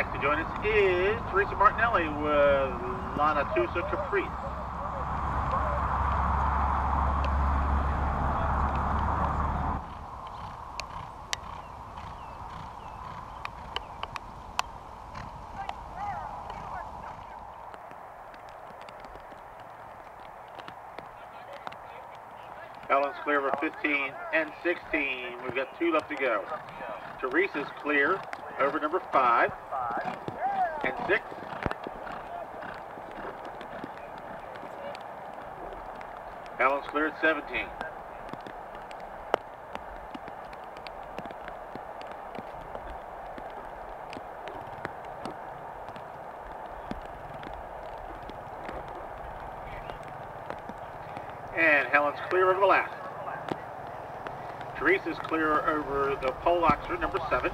next to join us is Teresa Martinoli with Lana Tusa Caprice. Helen's clear over 15 and 16. We've got two left to go. Teresa's clear over number five and six. Helen's clear at 17. And Helen's clear over the last. Teresa's clear over the pole oxer, number seven.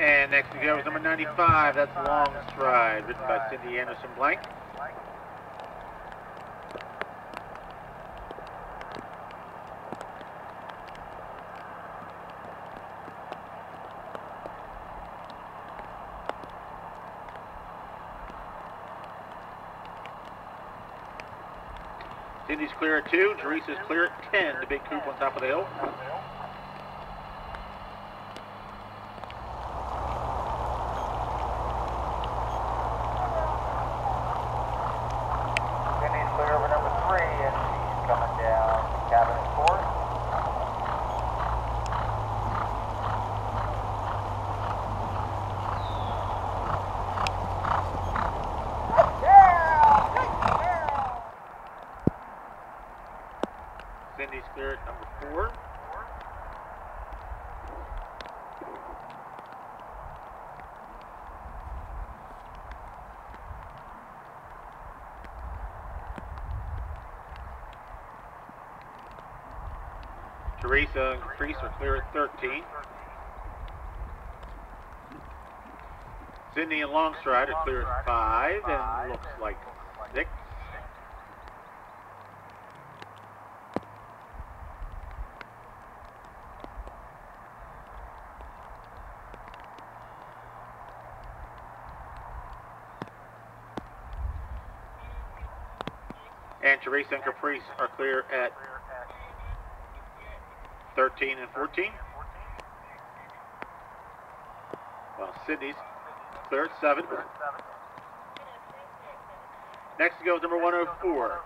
And next to go is number 95. That's Long Stride, written by Cindy Anderson Blank. Cindy's clear at two. Teresa's clear at 10. The big coop on top of the hill. Cindy's clear over number three, and she's coming down cabinet four. Cindy's clear at number four. Teresa and Caprice are clear at 13. Sydney and Longstride are clear at 5 and looks like And Teresa and Caprice are clear at 13 and 14. Well, Sydney's clear at 7. Next to go is number 104.